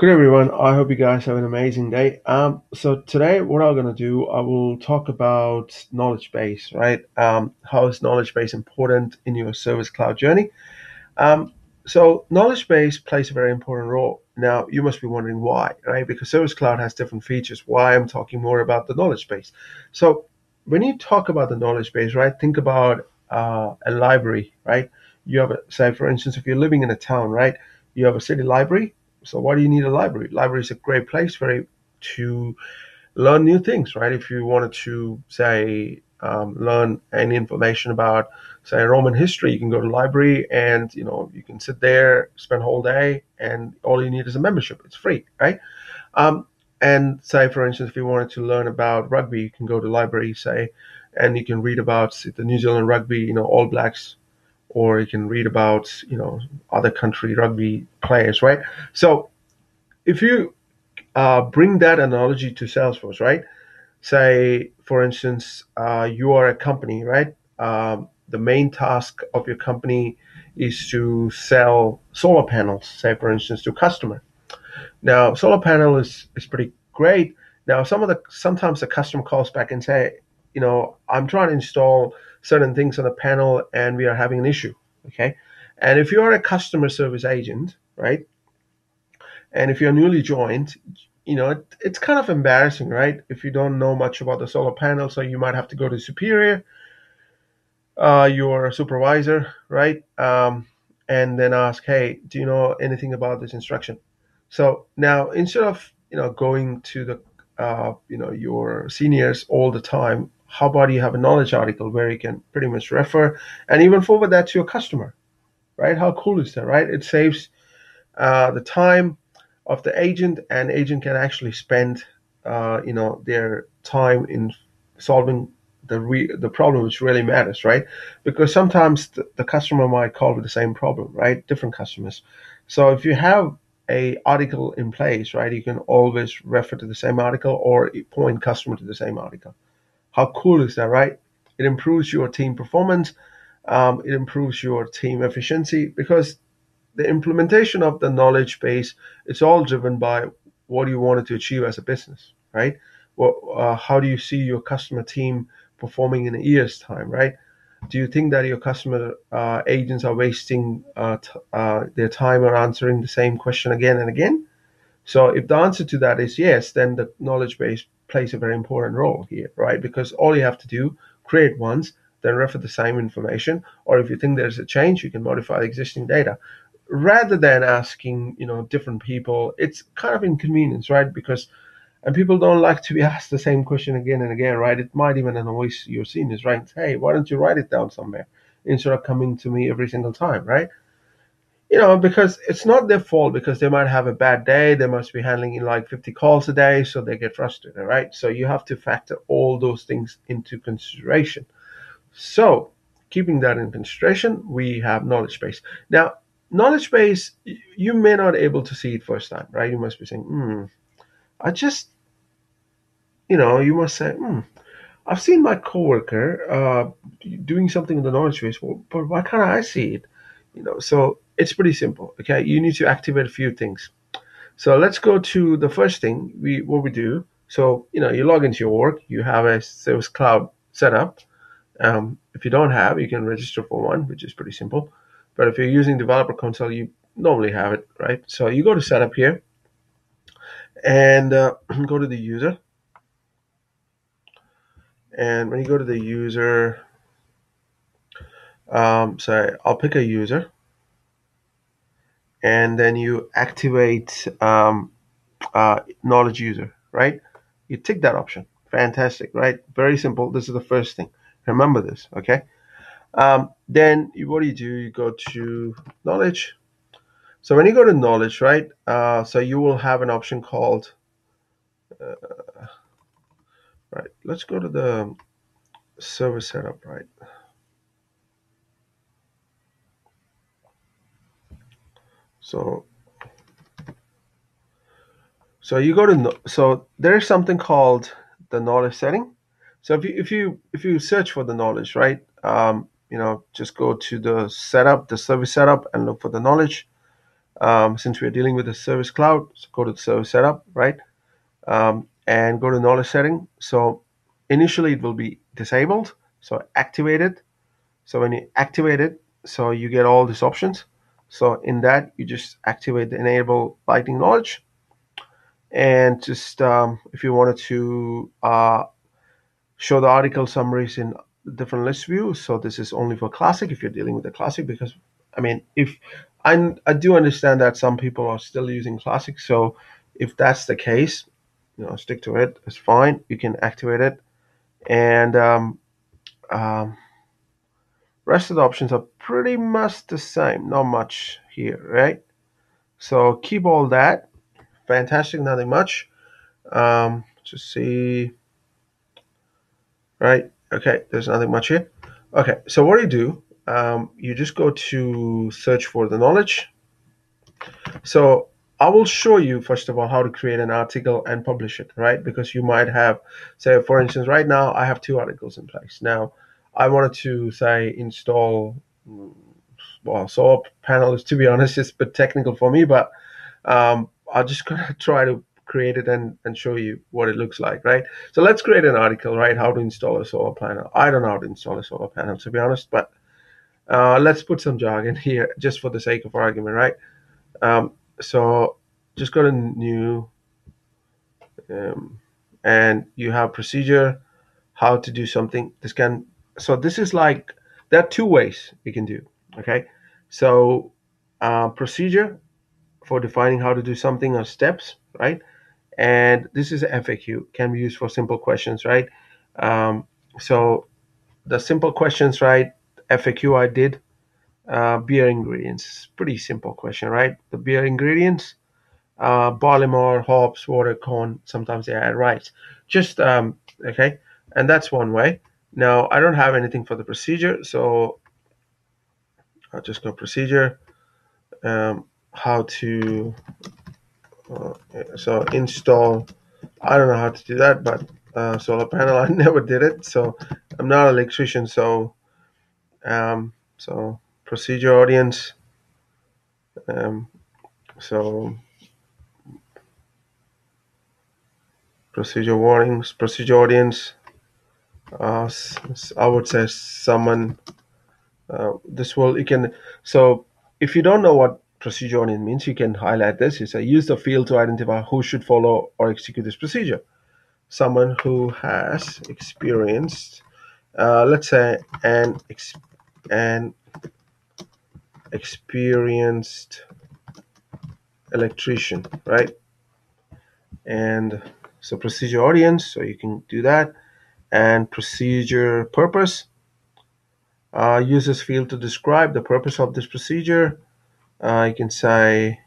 Good everyone. I hope you guys have an amazing day. Um, so today, what I'm gonna do, I will talk about knowledge base, right? Um, how is knowledge base important in your service cloud journey? Um, so knowledge base plays a very important role. Now you must be wondering why, right? Because Service Cloud has different features. Why I'm talking more about the knowledge base. So when you talk about the knowledge base, right? Think about uh, a library, right? You have a say, for instance, if you're living in a town, right? You have a city library. So why do you need a library? Library is a great place for you to learn new things, right? If you wanted to say um, learn any information about say Roman history, you can go to library and you know you can sit there, spend whole day, and all you need is a membership. It's free, right? Um, and say for instance, if you wanted to learn about rugby, you can go to library, say, and you can read about the New Zealand rugby, you know, All Blacks, or you can read about you know other country rugby players, right? So if you uh, bring that analogy to Salesforce, right? Say, for instance, uh, you are a company, right? Um, the main task of your company is to sell solar panels, say, for instance, to a customer. Now, solar panel is, is pretty great. Now, some of the sometimes the customer calls back and say, you know, I'm trying to install certain things on the panel and we are having an issue. Okay. And if you're a customer service agent, right? And if you're newly joined, you know, it, it's kind of embarrassing, right? If you don't know much about the solar panel, so you might have to go to superior, uh, your supervisor, right? Um, and then ask, hey, do you know anything about this instruction? So now instead of you know going to the uh, you know your seniors all the time, how about you have a knowledge article where you can pretty much refer and even forward that to your customer, right? How cool is that, right? It saves uh, the time of the agent, and agent can actually spend uh, you know their time in solving the re- the problem which really matters, right? Because sometimes the, the customer might call with the same problem, right? Different customers. So if you have a article in place, right, you can always refer to the same article or point customer to the same article. How cool is that, right? It improves your team performance. Um, it improves your team efficiency because the implementation of the knowledge base it's all driven by what you wanted to achieve as a business, right? Well, uh, how do you see your customer team performing in a year's time, right? Do you think that your customer uh, agents are wasting uh, t- uh, their time on answering the same question again and again? So if the answer to that is yes, then the knowledge base plays a very important role here, right? Because all you have to do, create once, then refer the same information, or if you think there's a change, you can modify the existing data. Rather than asking, you know, different people, it's kind of inconvenience, right? Because and people don't like to be asked the same question again and again, right? It might even annoy your seniors, right? Hey, why don't you write it down somewhere instead of coming to me every single time, right? You know, because it's not their fault because they might have a bad day. They must be handling like 50 calls a day, so they get frustrated, right? So you have to factor all those things into consideration. So, keeping that in consideration, we have knowledge base. Now, knowledge base, you may not be able to see it first time, right? You must be saying, hmm, I just, you know, you must say, hmm, I've seen my coworker uh, doing something in the knowledge base, but why can't I see it? You know, so it's pretty simple. Okay, you need to activate a few things. So let's go to the first thing we what we do. So you know, you log into your work, you have a Service Cloud setup. Um, if you don't have, you can register for one, which is pretty simple. But if you're using Developer Console, you normally have it, right? So you go to Setup here, and uh, go to the user. And when you go to the user, um, so I'll pick a user, and then you activate um, uh, knowledge user, right? You tick that option. Fantastic, right? Very simple. This is the first thing. Remember this, okay? Um, then you, what do you do? You go to knowledge. So when you go to knowledge, right? Uh, so you will have an option called, uh, right? Let's go to the service setup, right? So, so you go to so there is something called the knowledge setting. So if you if you if you search for the knowledge, right? Um, you know, just go to the setup, the service setup, and look for the knowledge. Um, since we're dealing with the service cloud, so go to the service setup, right? Um, and go to knowledge setting. So initially it will be disabled. So activate it. So when you activate it, so you get all these options. So in that, you just activate the enable lightning knowledge. And just um, if you wanted to uh, show the article summaries in different list views, so this is only for classic if you're dealing with the classic, because I mean, if I, I do understand that some people are still using classic, so if that's the case, you know, stick to it. It's fine. You can activate it, and um, um, rest of the options are pretty much the same. Not much here, right? So keep all that. Fantastic. Nothing much. Um, just see. Right. Okay. There's nothing much here. Okay. So what do you do? Um, you just go to search for the knowledge. So I will show you first of all how to create an article and publish it, right? Because you might have, say, for instance, right now I have two articles in place. Now I wanted to say install, well, solar panels. To be honest, it's a bit technical for me, but um, I'm just gonna try to create it and, and show you what it looks like, right? So let's create an article, right? How to install a solar panel. I don't know how to install a solar panel, to be honest, but uh, let's put some jargon here just for the sake of argument, right? Um, so just go to new um, and you have procedure, how to do something. This can, so this is like, there are two ways you can do, okay? So uh, procedure for defining how to do something or steps, right? And this is FAQ, can be used for simple questions, right? Um, so the simple questions, right? FAQ I did, uh, beer ingredients. Pretty simple question, right? The beer ingredients, uh, barley malt, hops, water, corn. Sometimes they add rice. Just um, okay, and that's one way. Now I don't have anything for the procedure, so I'll just go procedure. Um, how to uh, so install i don't know how to do that but uh, solar panel i never did it so i'm not an electrician so um, so procedure audience um, so procedure warnings procedure audience uh, i would say someone uh, this will you can so if you don't know what procedure audience means you can highlight this. It's a use the field to identify who should follow or execute this procedure. Someone who has experienced uh, let's say an ex- an experienced electrician right? And so procedure audience so you can do that and procedure purpose uh, use this field to describe the purpose of this procedure. Uh, you can say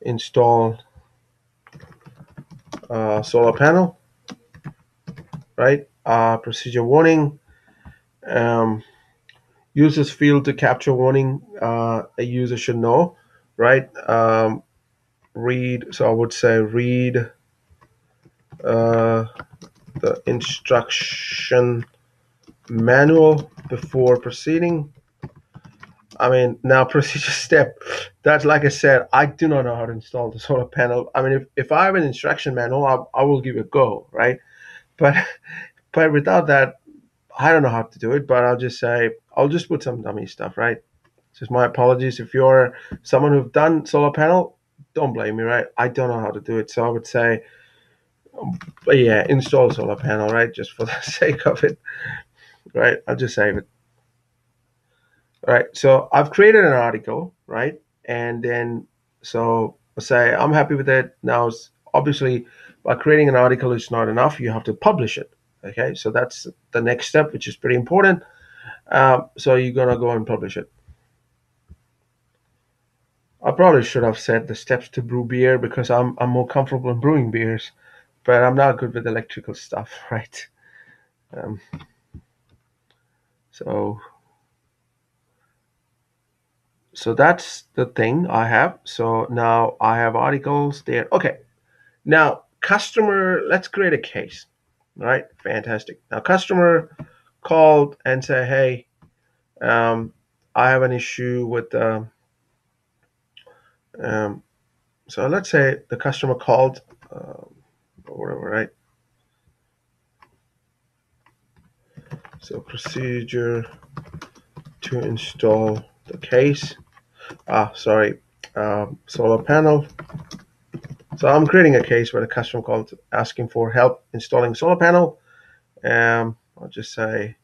install uh, solar panel right? Uh, procedure warning um, use this field to capture warning uh, a user should know right? Um, read so i would say read uh, the instruction manual before proceeding I mean, now procedure step. That's like I said, I do not know how to install the solar panel. I mean, if, if I have an instruction manual, I, I will give it a go, right? But but without that, I don't know how to do it. But I'll just say I'll just put some dummy stuff, right? Just my apologies if you're someone who've done solar panel. Don't blame me, right? I don't know how to do it, so I would say, but yeah, install solar panel, right? Just for the sake of it, right? I'll just save it. All right, so I've created an article, right? And then, so say I'm happy with it. Now, obviously, by creating an article is not enough. You have to publish it. Okay, so that's the next step, which is pretty important. Uh, so you're gonna go and publish it. I probably should have said the steps to brew beer because I'm I'm more comfortable in brewing beers, but I'm not good with electrical stuff, right? Um, so so that's the thing I have. So now I have articles there. Okay. Now customer, let's create a case. Right? Fantastic. Now customer called and say, hey, um, I have an issue with uh, Um, so let's say the customer called, um, or whatever, right? So procedure to install the case. Ah, sorry, um, solar panel. So I'm creating a case where the customer called asking for help installing solar panel. Um, I'll just say,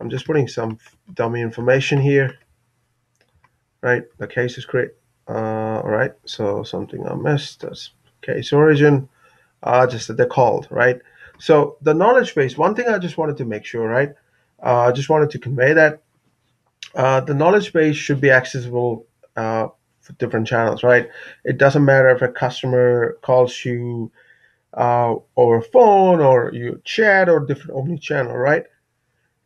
I'm just putting some dummy information here. Right, the case is create. Uh, all right, so something I missed. That's case origin. Uh, just that they're called, right? So the knowledge base. One thing I just wanted to make sure, right? Uh, I just wanted to convey that uh, the knowledge base should be accessible uh, for different channels, right? It doesn't matter if a customer calls you uh, over phone or you chat or different omni channel, right?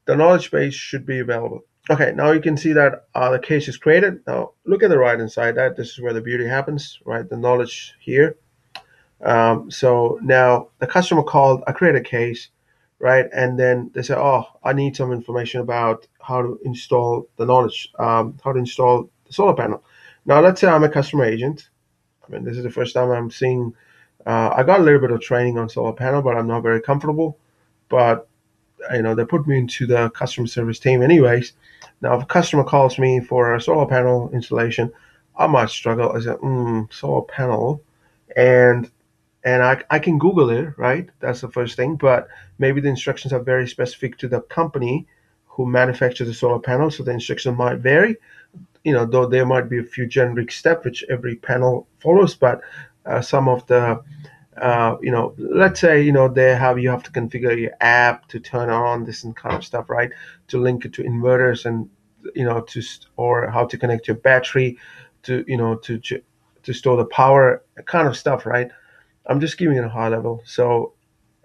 The knowledge base should be available. Okay, now you can see that uh, the case is created. Now look at the right hand side. That this is where the beauty happens, right? The knowledge here. Um, so now the customer called. I create a case right? And then they say, oh, I need some information about how to install the knowledge, um, how to install the solar panel. Now, let's say I'm a customer agent. I mean, this is the first time I'm seeing. Uh, I got a little bit of training on solar panel, but I'm not very comfortable. But you know, they put me into the customer service team anyways. Now, if a customer calls me for a solar panel installation, I might struggle. I say, mm, solar panel, and and I, I can Google it, right? That's the first thing. But maybe the instructions are very specific to the company who manufactures the solar panel, so the instructions might vary. You know, though there might be a few generic steps which every panel follows, but uh, some of the uh, you know, let's say you know they have you have to configure your app to turn on this and kind of stuff, right? To link it to inverters and you know to or how to connect your battery to you know to to store the power kind of stuff, right? I'm just giving it a high level. So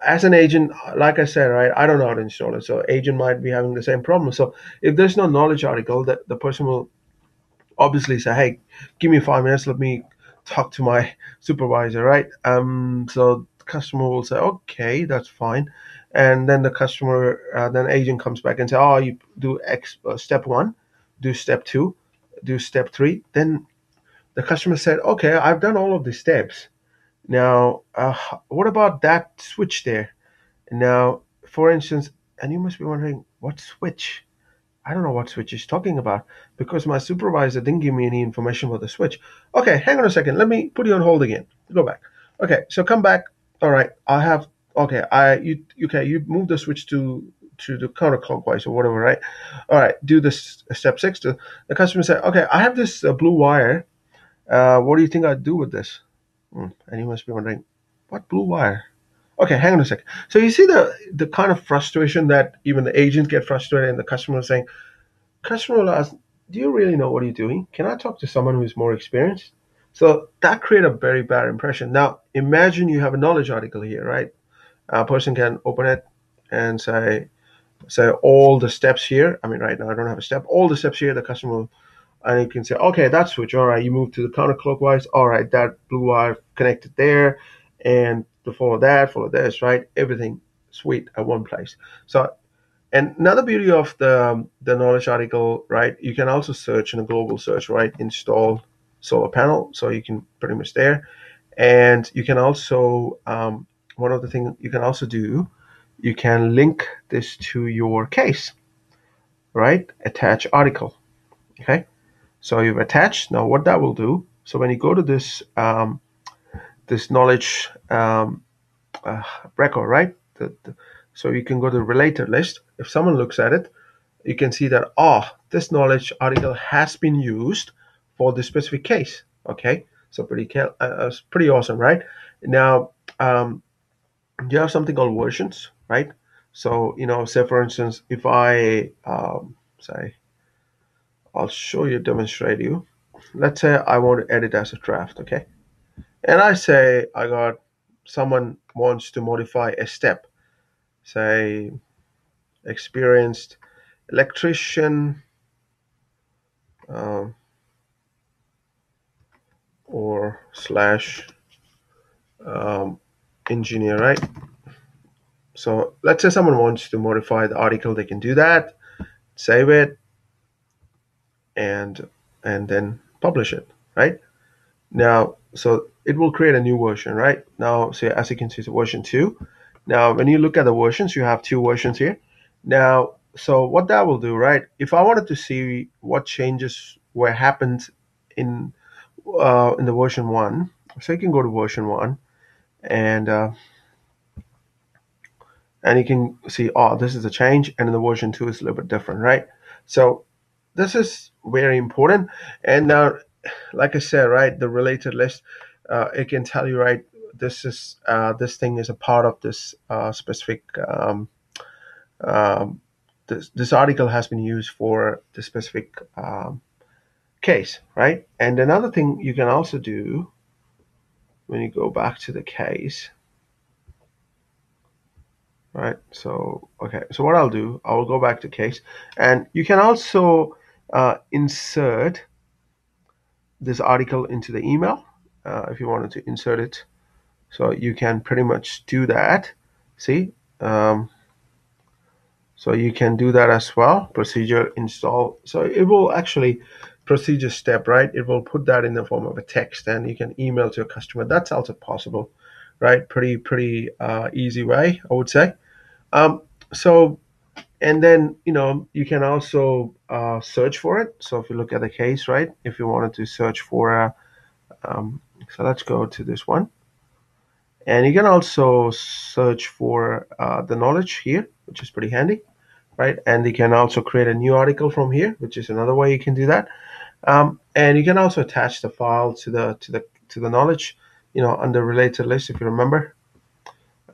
as an agent, like I said, right, I don't know how to install it. So agent might be having the same problem. So if there's no knowledge article, that the person will obviously say, "Hey, give me five minutes. Let me talk to my supervisor." Right. Um. So the customer will say, "Okay, that's fine," and then the customer, uh, then agent comes back and say, "Oh, you do X uh, step one, do step two, do step three. Then the customer said, "Okay, I've done all of the steps." Now, uh, what about that switch there? Now, for instance, and you must be wondering, what switch? I don't know what switch he's talking about because my supervisor didn't give me any information about the switch. Okay, hang on a second. Let me put you on hold again. Go back. Okay, so come back. All right, I have. Okay, I you okay? You move the switch to to the counterclockwise or whatever, right? All right, do this step six. To, the customer said, okay, I have this uh, blue wire. Uh, what do you think I'd do with this? And you must be wondering, what blue wire? Okay, hang on a second. So you see the the kind of frustration that even the agents get frustrated and the customer is saying, customer will ask, do you really know what you're doing? Can I talk to someone who's more experienced? So that create a very bad impression. Now imagine you have a knowledge article here, right? A person can open it and say, say all the steps here. I mean, right now I don't have a step. All the steps here, the customer will and you can say, okay, that switch. All right, you move to the counterclockwise. All right, that blue wire connected there, and to follow that, follow this, right? Everything sweet at one place. So, and another beauty of the the knowledge article, right? You can also search in a global search, right? Install solar panel, so you can pretty much there, and you can also um, one of the things you can also do, you can link this to your case, right? Attach article, okay so you've attached. Now what that will do, so when you go to this um, this knowledge um, uh, record, right? The, the, so you can go to related list. If someone looks at it, you can see that, oh, this knowledge article has been used for this specific case. Okay, so pretty uh, uh, pretty awesome, right? Now, um, you have something called versions, right? So, you know, say for instance, if I um, say I'll show you, demonstrate you. Let's say I want to edit as a draft, okay? And I say I got someone wants to modify a step, say experienced electrician um, or slash um, engineer, right? So let's say someone wants to modify the article, they can do that, save it, and and then publish it, right? Now, so it will create a new version, right? Now, so as you can see, it's version two. Now, when you look at the versions, you have two versions here. Now, so what that will do, right? If I wanted to see what changes were happened in uh, in the version one, so you can go to version one, and uh, and you can see, oh, this is a change, and in the version two is a little bit different, right? So this is very important. And now, like I said, right, the related list, uh, it can tell you, right, this is uh, this thing is a part of this uh, specific. Um, um, this, this article has been used for the specific um, case, right? And another thing you can also do when you go back to the case, right? So, okay, so what I'll do, I will go back to case, and you can also insert this article into the email uh, if you wanted to insert it. So you can pretty much do that. See, um, so you can do that as well. Procedure install. So it will actually procedure step, right? It will put that in the form of a text, and you can email to a customer. That's also possible, right? Pretty pretty uh, easy way, I would say. Um, so and then you know you can also uh, search for it. So if you look at the case, right? If you wanted to search for a um, so let's go to this one. And you can also search for uh, the knowledge here, which is pretty handy, right? And you can also create a new article from here, which is another way you can do that. Um, and you can also attach the file to the to the to the knowledge, you know, under related list if you remember.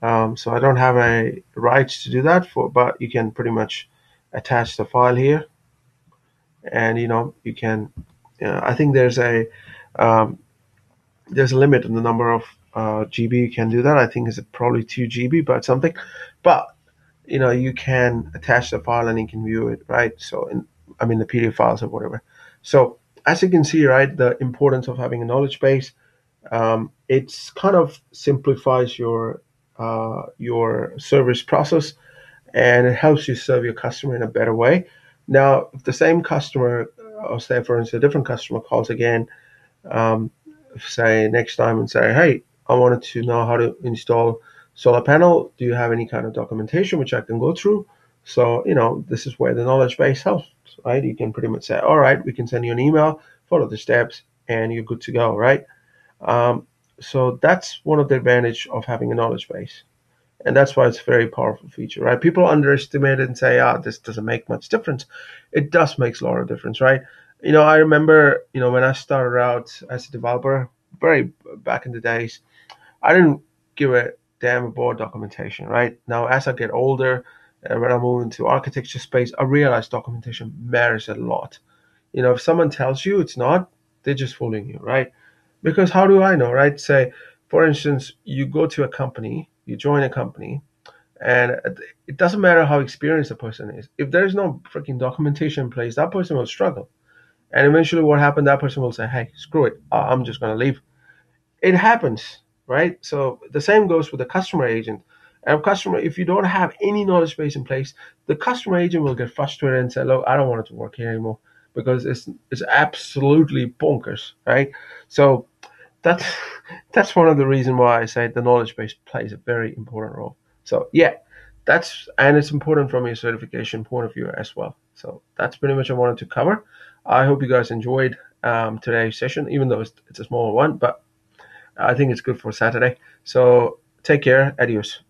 Um, so I don't have a right to do that for, but you can pretty much attach the file here, and you know you can. Know, I think there's a um, there's a limit on the number of uh, GB you can do that. I think it's probably two GB, but something. But you know, you can attach the file and you can view it, right? So, in, I mean, the PDF files or whatever. So, as you can see, right, the importance of having a knowledge base, um, it's kind of simplifies your uh, your service process, and it helps you serve your customer in a better way. Now, if the same customer, or say for instance, a different customer calls again, um, say next time and say, hey, I wanted to know how to install solar panel. Do you have any kind of documentation which I can go through? So, you know, this is where the knowledge base helps, right? You can pretty much say, all right, we can send you an email, follow the steps, and you're good to go, right? Um, so that's one of the advantage of having a knowledge base. And that's why it's a very powerful feature, right? People underestimate it and say, ah, this doesn't make much difference. It does make a lot of difference, right? You know, I remember, you know, when I started out as a developer, very back in the days, I didn't give a damn about documentation, right? Now, as I get older, uh, when I move into architecture space, I realize documentation matters a lot. You know, if someone tells you it's not, they're just fooling you, right? Because how do I know, right? Say, for instance, you go to a company, you join a company, and it doesn't matter how experienced a person is. If there is no freaking documentation in place, that person will struggle. And eventually, what happened? That person will say, "Hey, screw it. I'm just going to leave." It happens, right? So the same goes with the customer agent. And customer, if you don't have any knowledge base in place, the customer agent will get frustrated and say, "Look, I don't want it to work here anymore because it's it's absolutely bonkers, right?" So that's that's one of the reasons why I say the knowledge base plays a very important role. So yeah, that's and it's important from a certification point of view as well. So that's pretty much I wanted to cover. I hope you guys enjoyed um, today's session, even though it's, it's a smaller one, but I think it's good for Saturday. So take care. Adios.